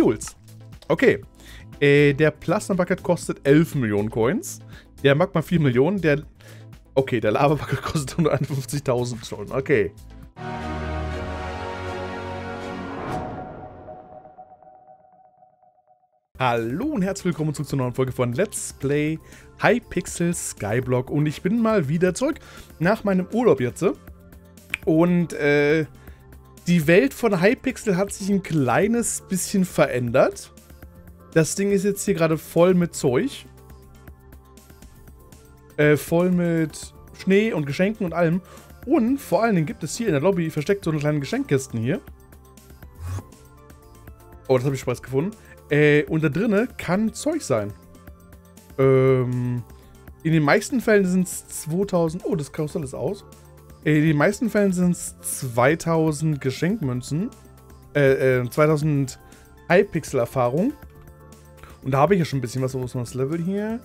Fuels. Okay. Äh, der Plasma Bucket kostet 11 Millionen Coins. Der Magma 4 Millionen. Der. Okay, der Lava Bucket kostet 151.000 schon. Okay. Hallo und herzlich willkommen zurück zur neuen Folge von Let's Play Hypixel Skyblock und ich bin mal wieder zurück nach meinem Urlaub jetzt und äh, die Welt von Hypixel hat sich ein kleines bisschen verändert. Das Ding ist jetzt hier gerade voll mit Zeug. Äh, voll mit Schnee und Geschenken und allem. Und vor allen Dingen gibt es hier in der Lobby versteckt so eine kleine Geschenkkisten hier. Oh, das habe ich Spaß gefunden. Äh, und da drinnen kann Zeug sein. Ähm, in den meisten Fällen sind es 2000... Oh, das Karussell ist aus. In den meisten Fällen sind es 2000 Geschenkmünzen. Äh, äh, 2000 Hypixel-Erfahrung. Und da habe ich ja schon ein bisschen was. Wo ist das Level hier?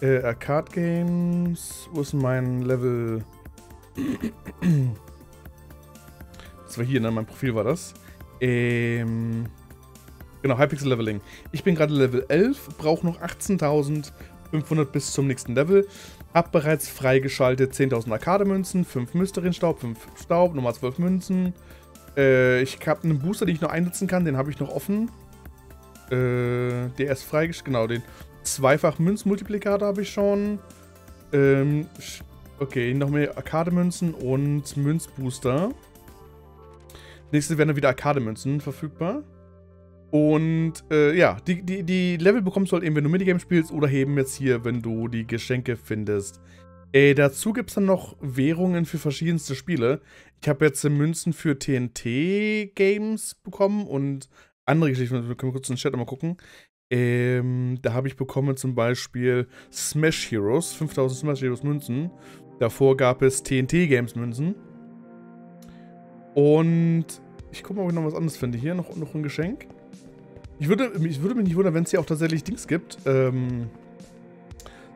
Äh, Arcade Games. Wo ist mein Level? Das war hier, ne? Mein Profil war das. Ähm. Genau, Hypixel Leveling. Ich bin gerade Level 11, brauche noch 18.500 bis zum nächsten Level. Hab bereits freigeschaltet 10.000 Arcade-Münzen, 5 Mysterin-Staub, 5 Staub, nochmal 12 Münzen. Äh, ich habe einen Booster, den ich noch einsetzen kann, den habe ich noch offen. Äh, der ist freigeschaltet, genau, den zweifach Münzmultiplikator habe ich schon. Ähm, okay, noch mehr Arcade-Münzen und Münzbooster. Nächstes werden dann wieder Arcade-Münzen verfügbar. Und äh, ja, die, die, die Level bekommst du halt eben, wenn du Minigame spielst oder eben jetzt hier, wenn du die Geschenke findest. Äh, dazu gibt es dann noch Währungen für verschiedenste Spiele. Ich habe jetzt Münzen für TNT-Games bekommen und andere Geschichten. Wir können kurz in den Chat mal gucken. Ähm, da habe ich bekommen zum Beispiel Smash Heroes, 5000 Smash Heroes Münzen. Davor gab es TNT-Games Münzen. Und ich gucke mal, ob ich noch was anderes finde. Hier noch, noch ein Geschenk. Ich würde, ich würde mich nicht wundern, wenn es hier auch tatsächlich Dings gibt. Ähm,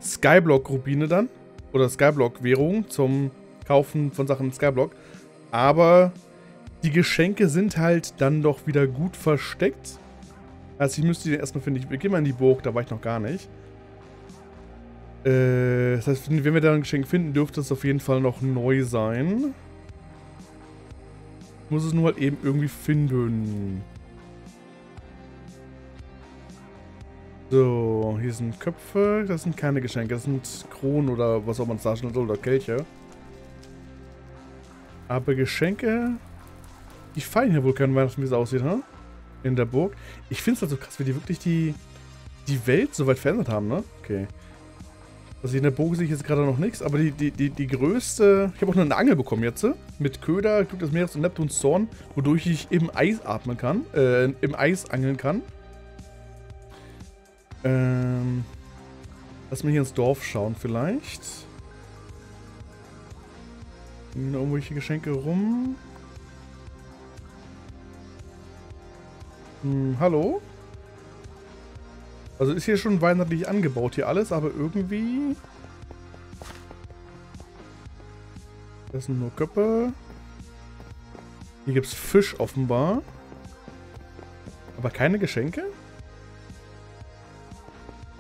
Skyblock-Rubine dann. Oder Skyblock-Währung zum Kaufen von Sachen in Skyblock. Aber die Geschenke sind halt dann doch wieder gut versteckt. Also ich müsste die erstmal finden. Ich gehe mal in die Burg, da war ich noch gar nicht. Äh, das heißt, wenn wir da ein Geschenk finden, dürfte es auf jeden Fall noch neu sein. Ich muss es nur halt eben irgendwie finden. So, hier sind Köpfe. Das sind keine Geschenke. Das sind Kronen oder was auch man darstellen soll. Oder Kelche. Aber Geschenke... Die feiern hier wohl keinen Weihnachten, wie es aussieht, ha? In der Burg. Ich finde es halt so krass, wie die wirklich die, die Welt so weit verändert haben, ne? Okay. Also in der Burg sehe ich jetzt gerade noch nichts, aber die, die, die, die größte... Ich habe auch noch eine Angel bekommen jetzt. Mit Köder, Glück des Meeres und Neptuns Zorn, wodurch ich im Eis atmen kann. Äh, im Eis angeln kann. Ähm, lass mal hier ins Dorf schauen vielleicht. Liegen da irgendwelche Geschenke rum? Hm, hallo? Also ist hier schon weihnachtlich angebaut hier alles, aber irgendwie... Das sind nur Köpfe. Hier gibt es Fisch offenbar. Aber keine Geschenke?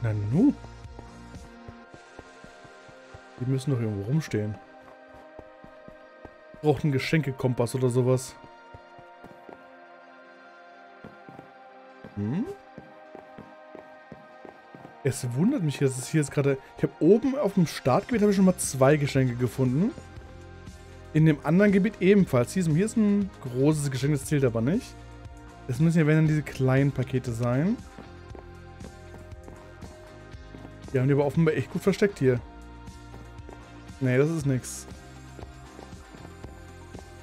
Na nu. Die müssen doch irgendwo rumstehen. Braucht einen Geschenkekompass oder sowas. Hm? Es wundert mich, dass es hier jetzt gerade... Ich habe oben auf dem Startgebiet ich schon mal zwei Geschenke gefunden. In dem anderen Gebiet ebenfalls. Hier ist, hier ist ein großes Geschenk, das zählt aber nicht. Das müssen ja wenn dann diese kleinen Pakete sein. Die haben die aber offenbar echt gut versteckt hier. Nee, das ist nix.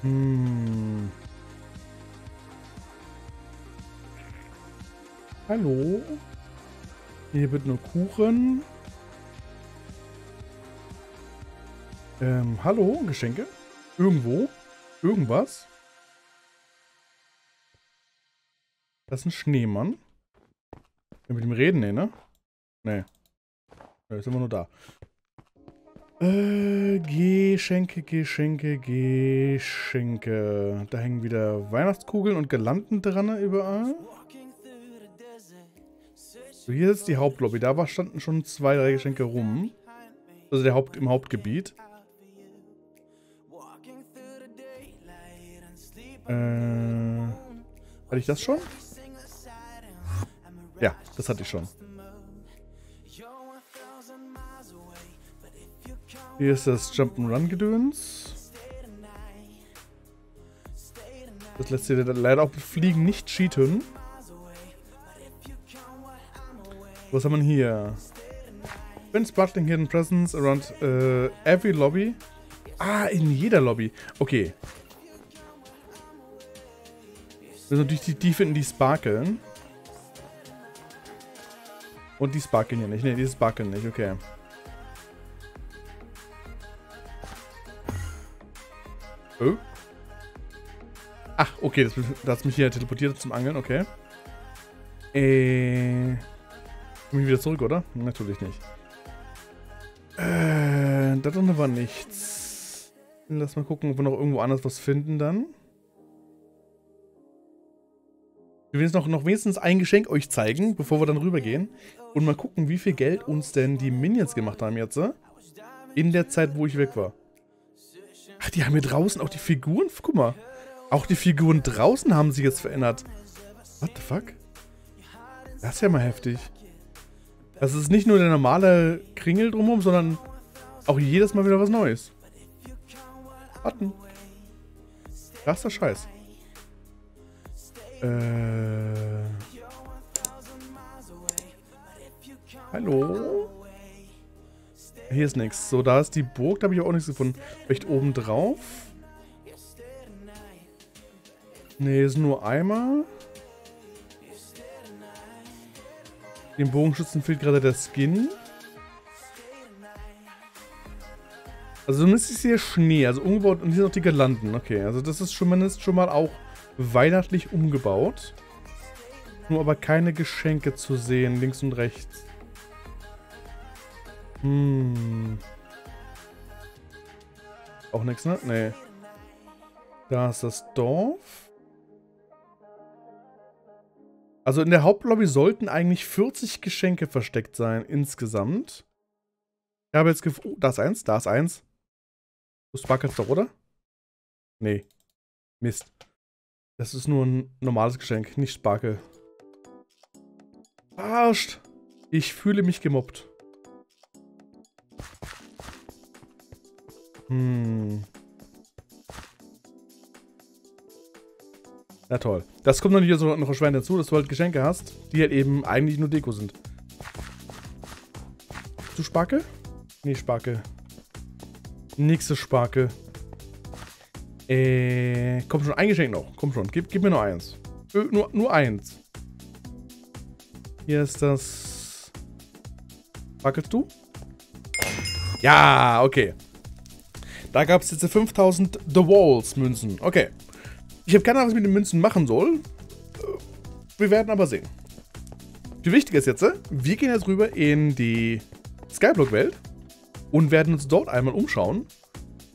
Hm. Hallo? Hier wird nur Kuchen. Ähm, hallo? Geschenke? Irgendwo? Irgendwas? Das ist ein Schneemann. Ja, mit ihm reden, ne? Nee. Ja, jetzt sind wir nur da. Äh, Geschenke, Geschenke, Geschenke. Da hängen wieder Weihnachtskugeln und Girlanden dran überall. So, hier ist die Hauptlobby. Da standen schon zwei, drei Geschenke rum. Also der Haupt, im Hauptgebiet. Äh, hatte ich das schon? Ja, das hatte ich schon. Hier ist das Jump'n'Run-Gedöns. Das lässt sich leider auch mit Fliegen nicht cheaten. Was haben wir hier? When spotting hidden presence around uh, every lobby. Ah, in jeder Lobby. Okay. Das sind natürlich die, die finden, die sparkeln. Und die sparkeln hier nicht. Ne, die sparkeln nicht. Okay. Oh. Ach, okay, das, das mich hier teleportiert zum Angeln, okay. Äh. Komm ich wieder zurück, oder? Natürlich nicht. Äh, da drin war nichts. Lass mal gucken, ob wir noch irgendwo anders was finden dann. Wir werden noch, noch wenigstens ein Geschenk euch zeigen, bevor wir dann rübergehen. Und mal gucken, wie viel Geld uns denn die Minions gemacht haben jetzt. Äh? In der Zeit, wo ich weg war. Ach, die haben hier draußen auch die Figuren. Guck mal. Auch die Figuren draußen haben sich jetzt verändert. What the fuck? Das ist ja mal heftig. Das ist nicht nur der normale Kringel drumherum, sondern auch jedes Mal wieder was Neues. Warten. Krasser Scheiß. Äh. Hallo? Hier ist nichts. So, da ist die Burg, da habe ich auch nichts gefunden. Vielleicht oben drauf? Ne, ist nur einmal. Dem Bogenschützen fehlt gerade der Skin. Also zumindest ist hier Schnee, also umgebaut und hier sind noch die Girlanden. Okay, also das ist zumindest schon mal auch weihnachtlich umgebaut. Nur aber keine Geschenke zu sehen, links und rechts. Hm. Auch nichts, ne? Nee. Da ist das Dorf. Also in der Hauptlobby sollten eigentlich 40 Geschenke versteckt sein insgesamt. Ich habe jetzt gefunden... Oh, da ist eins, da ist eins. Du sparkelst doch, oder? Nee. Mist. Das ist nur ein normales Geschenk, nicht Sparkel. Arscht. Ich fühle mich gemobbt. Hm. Na toll. Das kommt nicht so noch erschwerend dazu, dass du halt Geschenke hast, die halt eben eigentlich nur Deko sind. Du Sparke? Nee, Sparke. Nächste Sparke. Äh, komm schon, ein Geschenk noch. Komm schon, gib, gib mir nur eins. Ö, nur, nur eins. Hier ist das... Wackelst du? Ja, okay. Da gab es jetzt 5000 The Walls Münzen. Okay. Ich habe keine Ahnung, was ich mit den Münzen machen soll. Wir werden aber sehen. Viel wichtiger ist jetzt, wir gehen jetzt rüber in die Skyblock-Welt und werden uns dort einmal umschauen,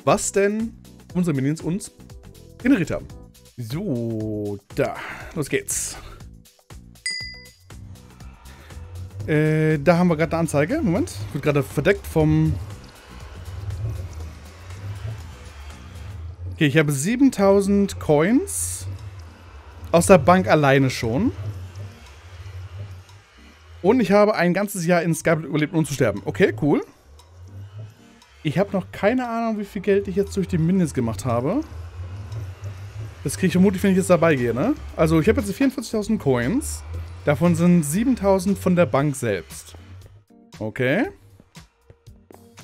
was denn unsere Minions uns generiert haben. So, da. Los geht's. Äh, da haben wir gerade eine Anzeige. Moment. Wird gerade verdeckt vom Okay, ich habe 7000 Coins. Aus der Bank alleine schon. Und ich habe ein ganzes Jahr in Skype überlebt, ohne zu sterben. Okay, cool. Ich habe noch keine Ahnung, wie viel Geld ich jetzt durch die Minis gemacht habe. Das kriege ich vermutlich, wenn ich jetzt dabei gehe, ne? Also, ich habe jetzt 44.000 Coins. Davon sind 7.000 von der Bank selbst. Okay.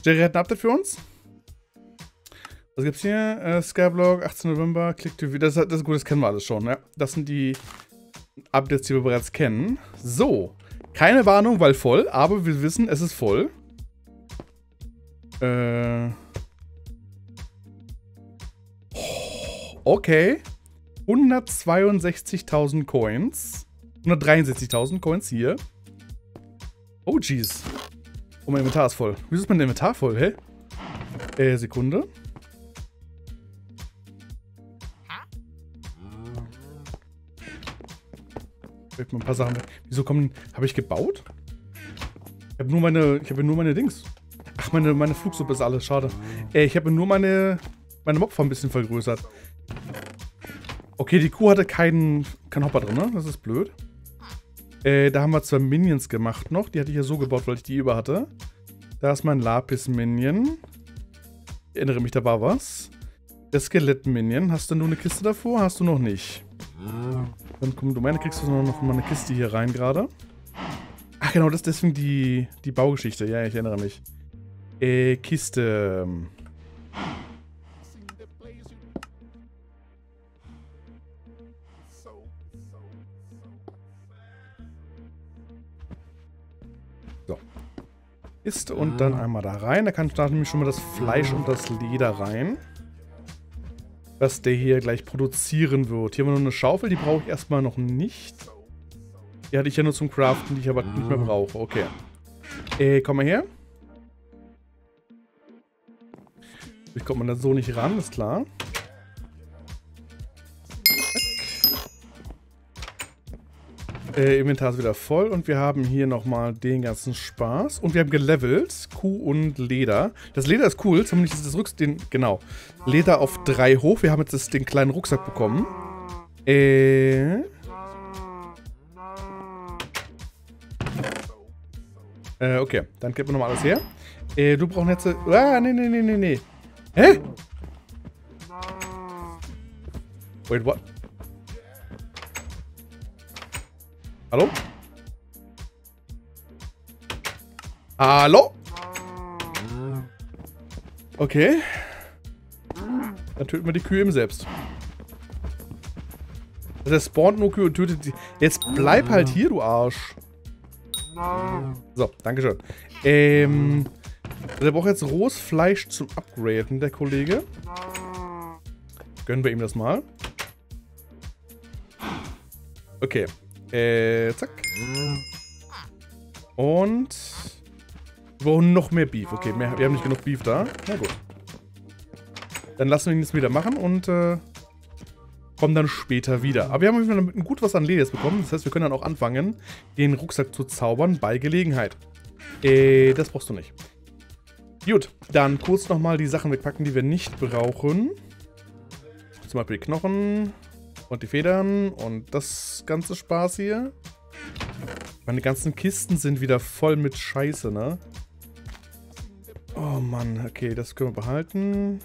Jerry hat ein Update für uns? Was gibt's hier? Äh, Skyblock, 18. November, Click TV. Das, das ist gut, das kennen wir alles schon. Ja. Das sind die Updates, die wir bereits kennen. So. Keine Warnung, weil voll, aber wir wissen, es ist voll. Äh. Okay. 162.000 Coins. 163.000 Coins hier. Oh, jeez. Oh, mein Inventar ist voll. Wieso ist mein Inventar voll, hä? Äh, Sekunde. Vielleicht mal ein paar Sachen weg. Wieso kommen... Habe ich gebaut? Ich habe nur meine... Ich habe nur meine Dings. Ach, meine, meine Flugsuppe ist alles. Schade. Äh, ich habe nur meine... Meine Mobfarm ein bisschen vergrößert. Okay, die Kuh hatte keinen, keinen Hopper drin, ne? Das ist blöd. Äh, da haben wir zwei Minions gemacht noch. Die hatte ich ja so gebaut, weil ich die über hatte. Da ist mein Lapis-Minion. Ich erinnere mich, da war was. Der Skelett-Minion. Hast du nur eine Kiste davor? Hast du noch nicht. Dann komm, du meine kriegst du noch mal eine Kiste hier rein gerade. Ach genau, das ist deswegen die, die Baugeschichte. Ja, ich erinnere mich. Äh, Kiste. So. Kiste und dann einmal da rein. Da kann ich da nämlich schon mal das Fleisch und das Leder rein was der hier gleich produzieren wird. Hier haben wir noch eine Schaufel, die brauche ich erstmal noch nicht. Die hatte ich ja nur zum Craften, die ich aber nicht mehr brauche. Okay. Äh, komm mal her. Wie kommt man da so nicht ran, ist klar. Äh, Inventar ist wieder voll und wir haben hier nochmal den ganzen Spaß. Und wir haben gelevelt. Kuh und Leder. Das Leder ist cool. Wir nicht das Rucksack, den, genau. Leder auf 3 hoch. Wir haben jetzt das, den kleinen Rucksack bekommen. Äh. Äh, okay. Dann geben wir nochmal alles her. Äh, du brauchst jetzt... Ah, nee, nee, nee, nee, nee. Hä? Wait, what? Hallo? Hallo? Okay. Dann töten wir die Kühe eben selbst. Der spawnt nur Kühe und tötet die. Jetzt bleib halt hier, du Arsch. So, Dankeschön. Ähm, der braucht jetzt rohes Fleisch zum Upgraden, der Kollege. Gönnen wir ihm das mal. Okay. Äh, zack. Und wir brauchen noch mehr Beef. Okay, mehr, wir haben nicht genug Beef da. Na gut. Dann lassen wir ihn jetzt wieder machen und äh, kommen dann später wieder. Aber wir haben auf jeden Fall gut was an Ledias bekommen. Das heißt, wir können dann auch anfangen, den Rucksack zu zaubern bei Gelegenheit. Äh, das brauchst du nicht. Gut, dann kurz nochmal die Sachen wegpacken, die wir nicht brauchen. Zum Beispiel Knochen. Und die Federn und das ganze Spaß hier. Meine ganzen Kisten sind wieder voll mit Scheiße, ne? Oh Mann, okay, das können wir behalten.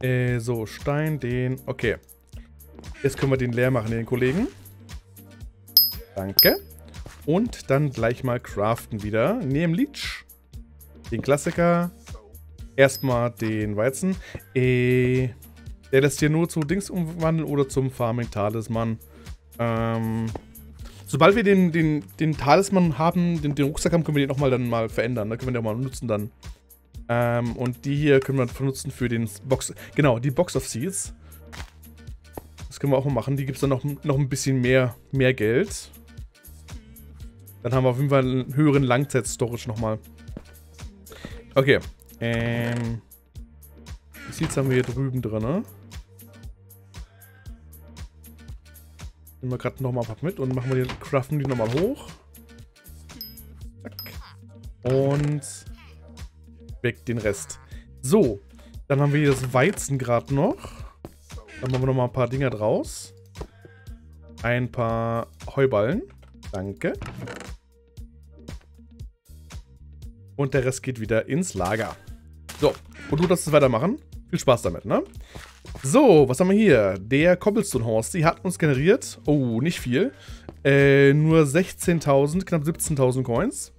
Äh, so, Stein, den... Okay. Jetzt können wir den leer machen, den Kollegen. Danke. Und dann gleich mal craften wieder. Nämlich den Klassiker erstmal den Weizen. Äh, der lässt hier nur zu Dings umwandeln oder zum Farming Talisman. Ähm, sobald wir den, den, den Talisman haben, den, den Rucksack haben, können wir den nochmal dann mal verändern. Da können wir den auch mal nutzen dann. Ähm, und die hier können wir benutzen für den Box. Genau, die Box of Seeds. Das können wir auch mal machen. Die gibt es dann noch, noch ein bisschen mehr, mehr Geld. Dann haben wir auf jeden Fall einen höheren Langzeit-Storage nochmal. Okay. Ähm. Seeds haben wir hier drüben drin, ne? Nehmen wir gerade nochmal was mit und machen wir die, craften die nochmal hoch. Zack. Und weg den Rest. So, dann haben wir hier das Weizen gerade noch. Dann machen wir nochmal ein paar Dinger draus. Ein paar Heuballen. Danke. Und der Rest geht wieder ins Lager. So, und du darfst es weitermachen. Viel Spaß damit, ne? So, was haben wir hier? Der Cobblestone Horse, die hat uns generiert. Oh, nicht viel. Äh, nur 16.000, knapp 17.000 Coins.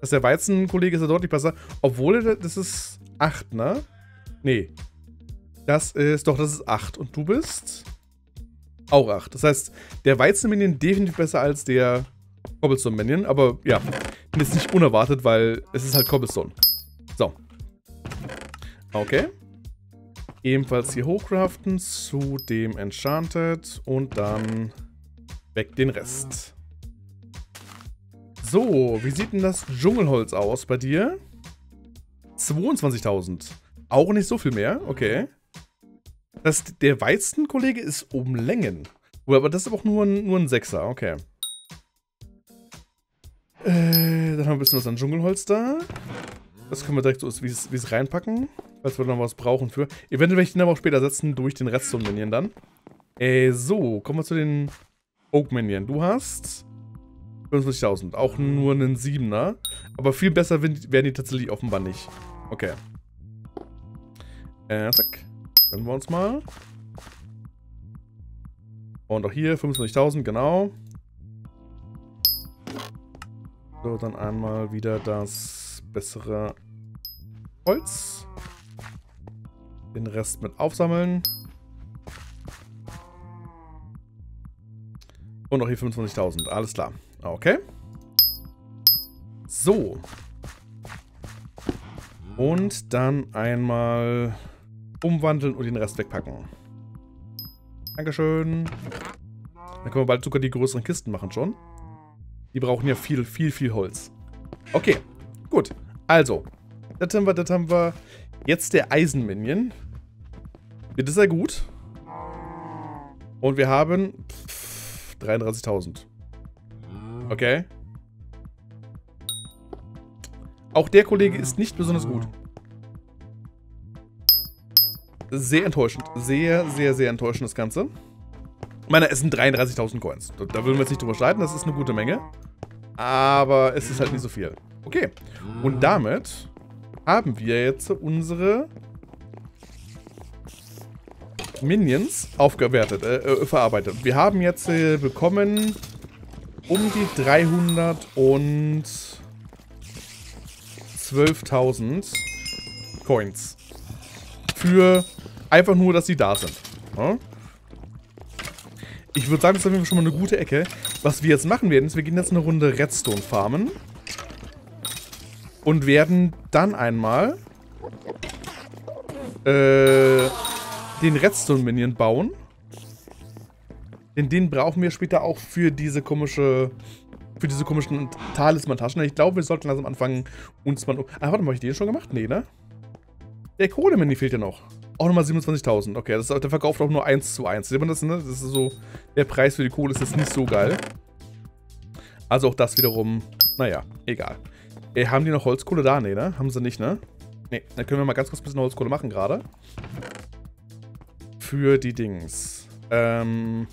Das ist der Weizenkollege ist ja deutlich besser. Obwohl, das ist 8, ne? Nee. Das ist, doch, das ist 8. Und du bist auch 8. Das heißt, der Weizen-Minion definitiv besser als der Cobblestone-Minion. Aber ja, ist nicht unerwartet, weil es ist halt Cobblestone. So. Okay. Ebenfalls hier hochcraften zu dem Enchanted und dann weg den Rest. So, wie sieht denn das Dschungelholz aus bei dir? 22.000. Auch nicht so viel mehr, okay. Das, der Weizenkollege ist um Längen. Aber das ist aber auch nur ein, nur ein Sechser, okay. Äh, dann haben wir ein bisschen was an Dschungelholz da. Das können wir direkt so wie es reinpacken. Falls wir noch was brauchen für. Eventuell werde ich den aber auch später setzen durch den Redstone-Minion dann. Äh, so, kommen wir zu den Oak-Minion. Du hast 55.000. Auch nur einen 7er. Aber viel besser werden die tatsächlich offenbar nicht. Okay. Äh, zack. Gönnen wir uns mal. Und auch hier 25.000, genau. So, dann einmal wieder das bessere Holz. Den Rest mit aufsammeln. Und auch hier 25.000. Alles klar. Okay. So. Und dann einmal umwandeln und den Rest wegpacken. Dankeschön. Dann können wir bald sogar die größeren Kisten machen schon. Die brauchen ja viel, viel, viel Holz. Okay, gut. Also, das haben wir, das haben wir. Jetzt der Eisenminion. Wird sehr gut. Und wir haben 33.000. Okay. Auch der Kollege ist nicht besonders gut. Sehr enttäuschend. Sehr, sehr, sehr enttäuschend das Ganze. Ich meine, es sind 33.000 Coins. Da, da würden wir jetzt nicht drüber streiten, das ist eine gute Menge. Aber es ist halt nicht so viel. Okay. Und damit haben wir jetzt unsere Minions aufgewertet, äh, äh, verarbeitet. Wir haben jetzt äh, bekommen um die 312.000 Coins. Für einfach nur, dass sie da sind. Ja? Ich würde sagen, das ist auf jeden Fall schon mal eine gute Ecke. Was wir jetzt machen werden, ist, wir gehen jetzt eine Runde Redstone farmen. Und werden dann einmal äh, den Redstone-Minion bauen. Denn den brauchen wir später auch für diese komische für diese komischen Talisman-Taschen. Ich glaube, wir sollten langsam anfangen, uns mal... Ah, warte mal, habe ich den schon gemacht? Nee, ne? Der Kohle-Mini fehlt ja noch. Auch nochmal 27.000. Okay, das, der verkauft auch nur 1 zu 1. Sieht man das, ne? Das ist so... Der Preis für die Kohle ist jetzt nicht so geil. Also auch das wiederum... Naja, egal. Ey, haben die noch Holzkohle da? Nee, ne? Haben sie nicht, ne? Nee, dann können wir mal ganz kurz ein bisschen Holzkohle machen gerade. Für die Dings. Ähm...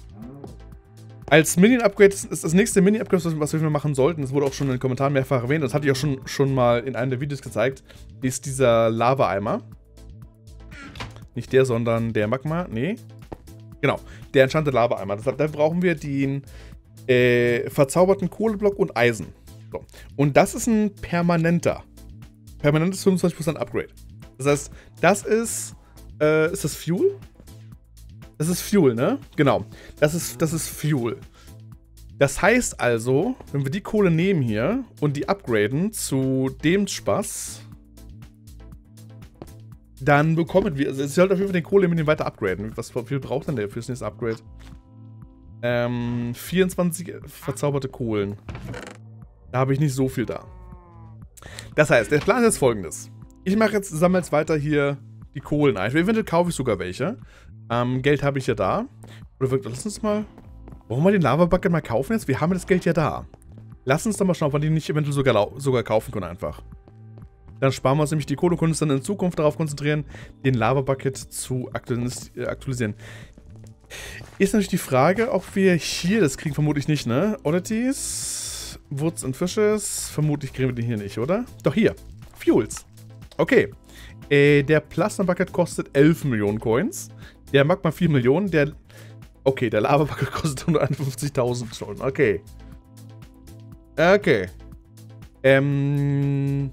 Als Minion-Upgrade ist das nächste Mini-Upgrade, was wir machen sollten, das wurde auch schon in den Kommentaren mehrfach erwähnt, das hatte ich auch schon, schon mal in einem der Videos gezeigt, ist dieser Lava-Eimer. Nicht der, sondern der Magma. Nee. Genau, der entstandene Lava-Eimer. Da brauchen wir den äh, verzauberten Kohleblock und Eisen. So. Und das ist ein permanenter. Permanentes 25% Upgrade. Das heißt, das ist. Äh, ist das Fuel? Das ist Fuel, ne? Genau. Das ist, das ist Fuel. Das heißt also, wenn wir die Kohle nehmen hier und die upgraden zu dem Spaß, dann bekommen wir, also es sollte auf jeden Fall den Kohle mit dem weiter upgraden. Was viel braucht denn der fürs nächste Upgrade? Ähm, 24 verzauberte Kohlen. Da habe ich nicht so viel da. Das heißt, der Plan ist folgendes. Ich mache jetzt, sammle jetzt weiter hier die Kohlen ein. Eventuell kaufe ich sogar welche. Ähm, Geld habe ich ja da. Oder wir, lass uns mal... Wollen wir den Lava-Bucket mal kaufen jetzt? Wir haben das Geld ja da. Lass uns doch mal schauen, ob wir den nicht eventuell sogar, sogar kaufen können einfach. Dann sparen wir uns nämlich die Kohle und können uns dann in Zukunft darauf konzentrieren, den Lava-Bucket zu äh, aktualisieren. Ist natürlich die Frage, ob wir hier das kriegen. Vermutlich nicht, ne? Oddities, Woods und Fishes. Vermutlich kriegen wir den hier nicht, oder? Doch hier. Fuels. Okay. Äh, der Plasma Bucket kostet 11 Millionen Coins. Der Magma 4 Millionen. Der. Okay, der Lava Bucket kostet 151.000 schon. Okay. Okay. Ähm.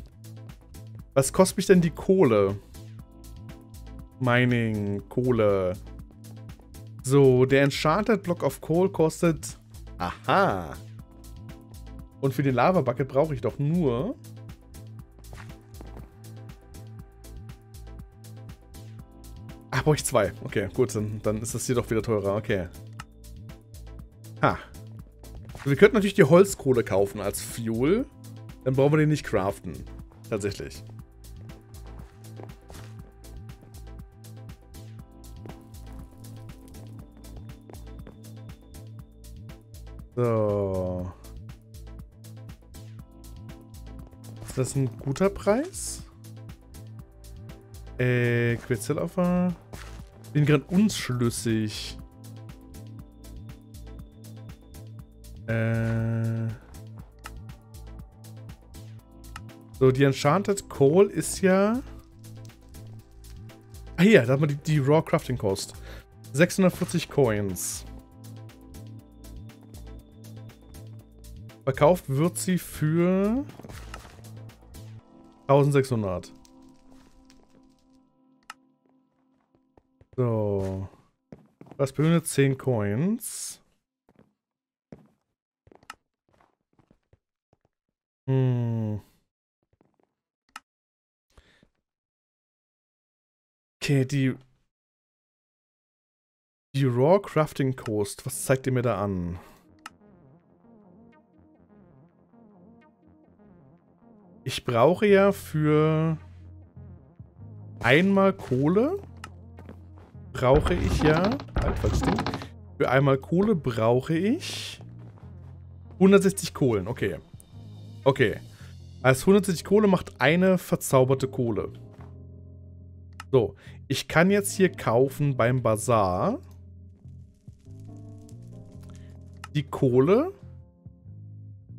Was kostet mich denn die Kohle? Mining, Kohle. So, der Enchanted Block of Coal kostet... Aha. Und für den Lava-Bucket brauche ich doch nur... Ach, brauche ich zwei. Okay, gut, dann, dann ist das hier doch wieder teurer. Okay. Ha. Wir könnten natürlich die Holzkohle kaufen als Fuel. Dann brauchen wir den nicht craften. Tatsächlich. So. Ist das ein guter Preis? Äh, Quetzaloffer. Bin gerade unschlüssig. Äh. So, die Enchanted Coal ist ja... Ah, hier, da haben wir die, die Raw Crafting Cost. 640 Coins. Verkauft wird sie für 1600. So. Was benötigt 10 Coins? Hm. Okay, die die Raw Crafting Coast, was zeigt ihr mir da an? Ich brauche ja für einmal Kohle brauche ich ja, halt falsch Ding, für einmal Kohle brauche ich 160 Kohlen, okay. Okay. Als 160 Kohle macht eine verzauberte Kohle. So, ich kann jetzt hier kaufen beim Bazar die Kohle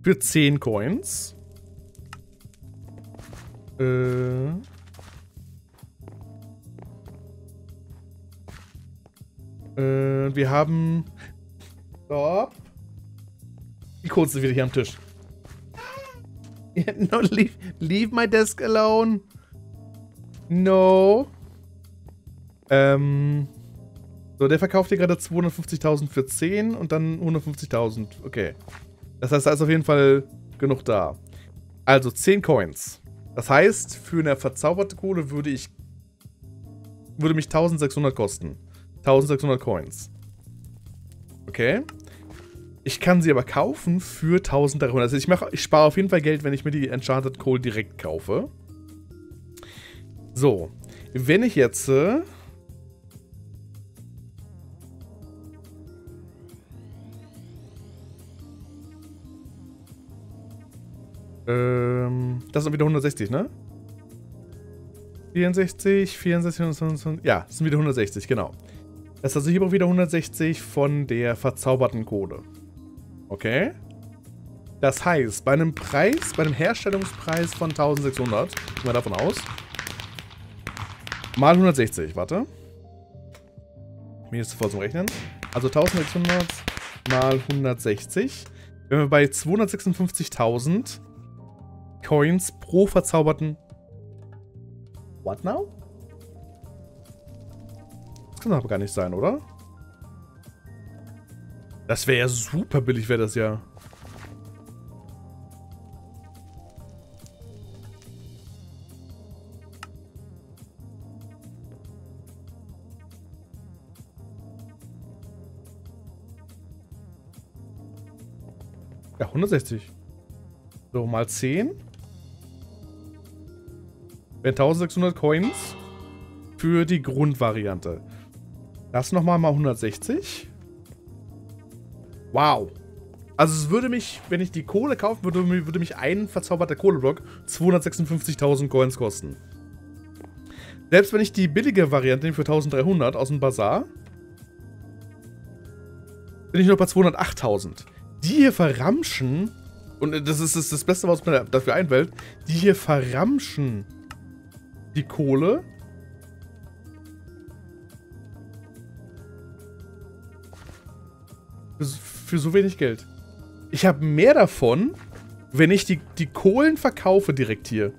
für 10 Coins. Äh. Äh, wir haben... Stop. Die Codes sind wieder hier am Tisch. no, leave, leave my desk alone. No. Ähm... So, der verkauft hier gerade 250.000 für 10 und dann 150.000. Okay. Das heißt, da ist auf jeden Fall genug da. Also 10 Coins. Das heißt, für eine verzauberte Kohle würde ich würde mich 1600 kosten. 1600 Coins. Okay. Ich kann sie aber kaufen für 1300. Also ich, mach, ich spare auf jeden Fall Geld, wenn ich mir die Enchanted Coal direkt kaufe. So. Wenn ich jetzt äh, Ähm, das sind wieder 160, ne? 64, 64, 25, ja, das sind wieder 160, genau. Das ist also hier auch wieder 160 von der verzauberten Kohle. Okay. Das heißt, bei einem Preis, bei einem Herstellungspreis von 1600, gehen wir davon aus, mal 160, warte. Mir ist sofort zum Rechnen. Also 1600 mal 160. Wenn wir bei 256.000 Coins pro verzauberten... What now? Das kann aber gar nicht sein, oder? Das wäre ja super billig, wäre das ja. Ja, 160. So, mal 10. Wären 1600 Coins für die Grundvariante. Das nochmal mal 160. Wow. Also es würde mich, wenn ich die Kohle kaufen würde, würde mich ein verzauberter Kohleblock 256.000 Coins kosten. Selbst wenn ich die billige Variante für 1300 aus dem Bazar, bin ich noch bei 208.000. Die hier verramschen, und das ist das Beste, was mir dafür einfällt, die hier verramschen die Kohle. Für, so wenig Geld. Ich habe mehr davon, wenn ich die, die Kohlen verkaufe direkt hier.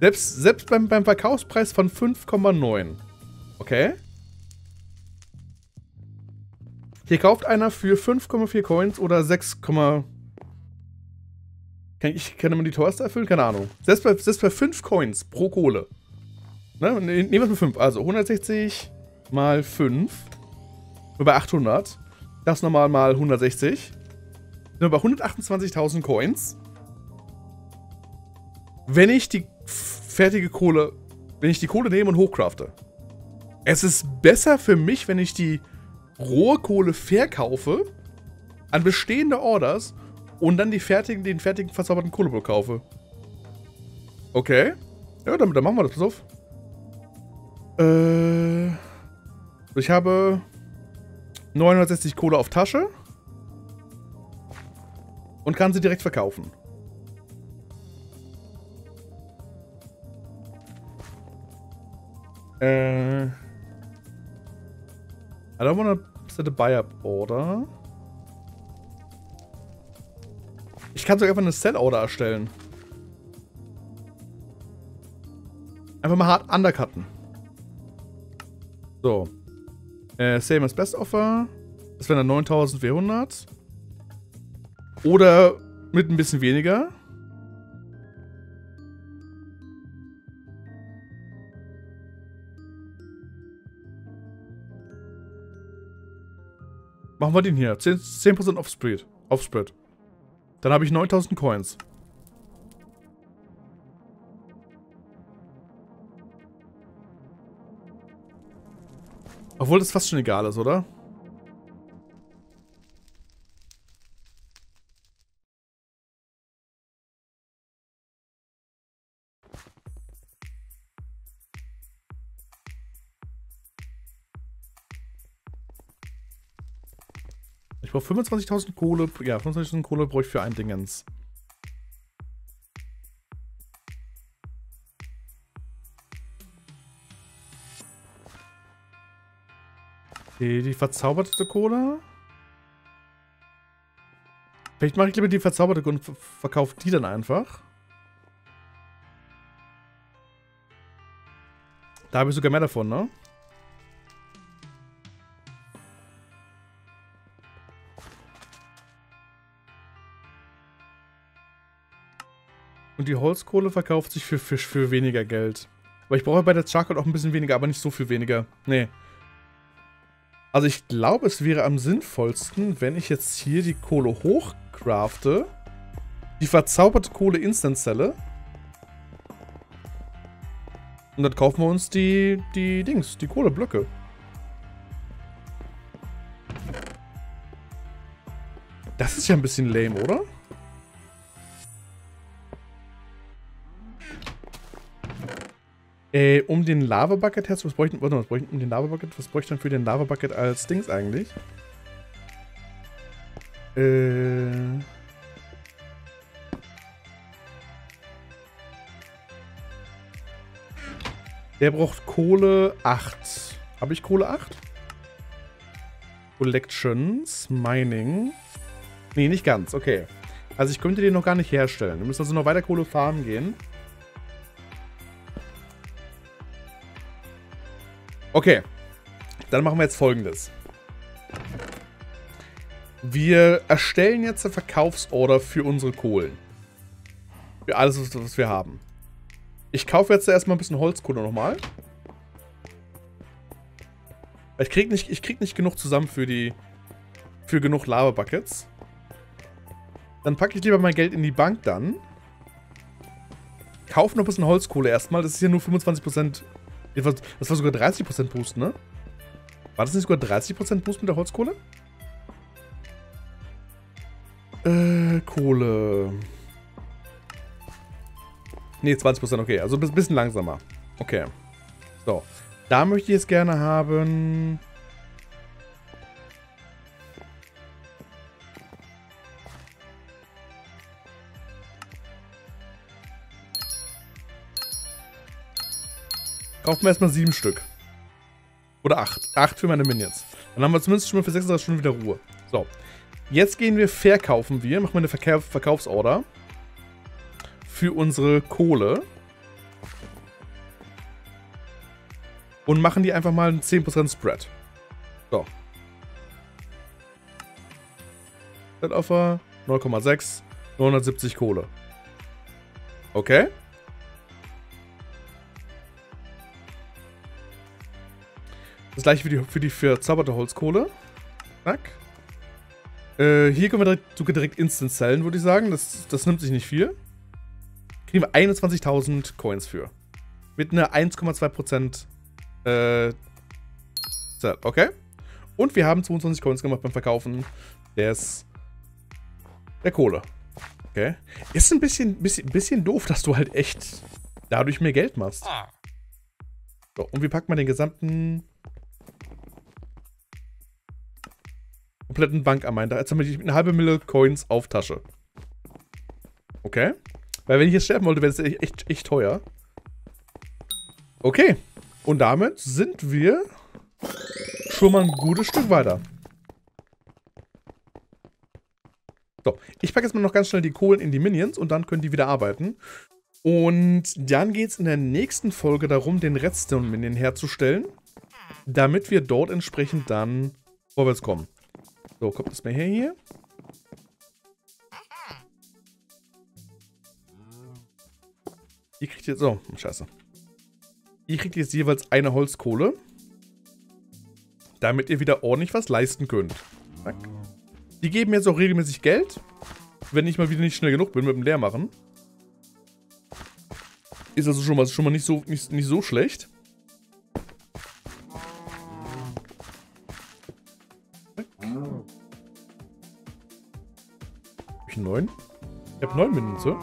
Selbst, selbst beim, beim Verkaufspreis von 5,9. Okay. Hier kauft einer für 5,4 Coins oder 6, kann ich, kann man die teuerste erfüllen? Keine Ahnung. Selbst bei, selbst bei 5 Coins pro Kohle. Ne? Nehmen wir es mit 5. Also 160 mal 5. Bei 800. Das nochmal mal 160. Sind wir bei 128.000 Coins. Wenn ich die fertige Kohle, wenn ich die Kohle nehme und hochcrafte. Es ist besser für mich, wenn ich die rohe Kohle verkaufe an bestehende Orders und dann die fertigen, den fertigen verzauberten Kohleblock kaufe. Okay. Ja, dann, dann machen wir das. Pass auf. Äh, ich habe 960 Kohle auf Tasche und kann sie direkt verkaufen. Äh. I don't wanna set a buy-up order. Kann sogar einfach eine Sell-Order erstellen. Einfach mal hart undercutten. So. Äh, same as best offer. Das wären dann 9400. Oder mit ein bisschen weniger. Machen wir den hier. 10%, 10 auf. Dann habe ich 9000 Coins. Obwohl das fast schon egal ist, oder? Brauche 25.000 Kohle. Ja, 25.000 Kohle brauche ich für ein Dingens. Die, die verzauberte Kohle? Vielleicht mache ich lieber die verzauberte Kohle und verkaufe die dann einfach. Da habe ich sogar mehr davon, ne? Die Holzkohle verkauft sich für Fisch für weniger Geld. Aber ich brauche bei der Charcoal auch ein bisschen weniger, aber nicht so viel weniger. Nee. Also ich glaube, es wäre am sinnvollsten, wenn ich jetzt hier die Kohle hochcrafte, die verzauberte Kohle Instant-Zelle. Und dann kaufen wir uns die, die Dings, die Kohleblöcke. Das ist ja ein bisschen lame, oder? Äh, um den Lava Bucket herzustellen, was bräuchten, warte mal, was bräuchten, um den Lava Bucket, was bräuchte ich dann für den Lava Bucket als Dings eigentlich? Äh. Der braucht Kohle 8. Habe ich Kohle 8? Collections, Mining. Nee, nicht ganz, okay. Also ich könnte den noch gar nicht herstellen. Wir müssen also noch weiter Kohle farmen gehen. Okay. Dann machen wir jetzt folgendes. Wir erstellen jetzt eine Verkaufsorder für unsere Kohlen. Für alles, was wir haben. Ich kaufe jetzt erstmal ein bisschen Holzkohle nochmal. Ich krieg, nicht, ich krieg nicht genug zusammen für die... Für genug Lava-Buckets. Dann packe ich lieber mein Geld in die Bank dann. Kaufe noch ein bisschen Holzkohle erstmal. Das ist ja nur 25% das war sogar 30% Boost, ne? War das nicht sogar 30% Boost mit der Holzkohle? Äh, Kohle. Ne, 20%, okay. Also ein bisschen langsamer. Okay. So. Da möchte ich jetzt gerne haben... Kaufen wir erstmal sieben Stück. Oder acht. Acht für meine Minions. Dann haben wir zumindest schon mal für 36 Stunden wieder Ruhe. So. Jetzt gehen wir, verkaufen wir, machen wir eine Verkauf Verkaufsorder. Für unsere Kohle. Und machen die einfach mal einen 10% Spread. So. Set Offer 0,6, 970 Kohle. Okay. Das gleiche für die, für die verzauberte Holzkohle. Zack. Äh, hier können wir direkt, sogar direkt Instant Zellen, würde ich sagen. Das, das nimmt sich nicht viel. Kriegen wir 21.000 Coins für. Mit einer 1,2% äh, Zell. Okay. Und wir haben 22 Coins gemacht beim Verkaufen des, der Kohle. Okay. Ist ein bisschen, bisschen, bisschen doof, dass du halt echt dadurch mehr Geld machst. So, und wie packt man den gesamten kompletten Bankameinder? Jetzt haben wir eine halbe Mille Coins auf Tasche. Okay. Weil wenn ich jetzt sterben wollte, wäre es echt, echt teuer. Okay. Und damit sind wir schon mal ein gutes Stück weiter. So, ich packe jetzt mal noch ganz schnell die Kohlen in die Minions und dann können die wieder arbeiten. Und dann geht es in der nächsten Folge darum, den Redstone-Minion herzustellen, damit wir dort entsprechend dann vorwärts kommen. So, kommt das mal her hier. Ihr kriegt jetzt... Oh, scheiße. Ihr kriegt jetzt jeweils eine Holzkohle. Damit ihr wieder ordentlich was leisten könnt. Zack. Die geben jetzt auch regelmäßig Geld. Wenn ich mal wieder nicht schnell genug bin mit dem Leermachen. Ist also schon mal, schon mal nicht, so, nicht, nicht so schlecht. Neun? Ich hab neun Münze.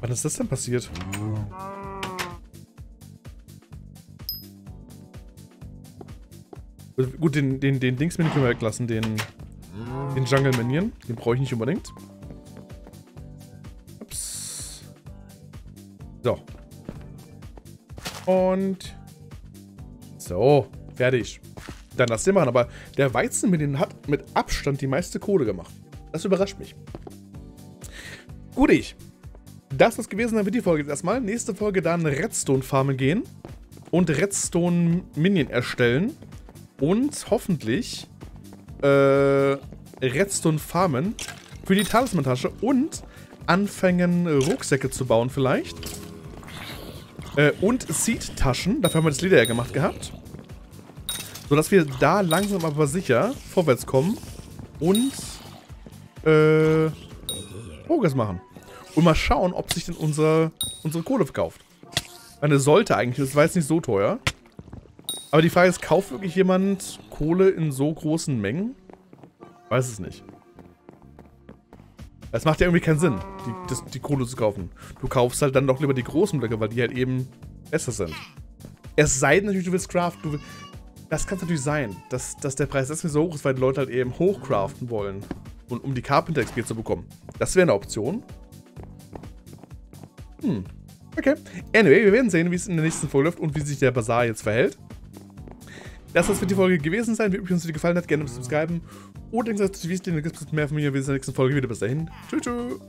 Wann ist das denn passiert? Gut, den, den, den Dings-Minion können wir weglassen, den, den Jungle-Minion. Den brauche ich nicht unbedingt. Ups. So. Und... So, fertig. Dann lass den machen, aber der Weizen-Minion hat mit Abstand die meiste Kohle gemacht. Das überrascht mich. Gut, ich. Das ist gewesen, dann wird die Folge jetzt erstmal. Nächste Folge dann Redstone farmen gehen und Redstone Minion erstellen und hoffentlich äh, Redstone farmen für die Talisman-Tasche und anfangen Rucksäcke zu bauen vielleicht. Äh, und Seed-Taschen, dafür haben wir das Leder ja gemacht gehabt. Sodass wir da langsam aber sicher vorwärts kommen und äh, Progress machen. Und mal schauen, ob sich denn unsere, unsere Kohle verkauft. Eine sollte eigentlich, das war jetzt nicht so teuer. Aber die Frage ist, kauft wirklich jemand Kohle in so großen Mengen? Weiß es nicht. Es macht ja irgendwie keinen Sinn, die, das, die Kohle zu kaufen. Du kaufst halt dann doch lieber die großen Blöcke, weil die halt eben besser sind. Es sei denn natürlich, du willst craften. Du das kann natürlich sein, dass, dass der Preis deswegen so hoch ist, weil die Leute halt eben hochcraften wollen. Und um die Carpenter XP zu bekommen. Das wäre eine Option. Hm. Okay. Anyway, wir werden sehen, wie es in der nächsten Folge läuft und wie sich der Bazar jetzt verhält. Das für die Folge gewesen sein. Wenn uns die gefallen hat, gerne subscriben. Und denkt, dass wie es gibt es mehr von mir. Wir sehen in der nächsten Folge wieder. Bis dahin. Tschüss. tschüss.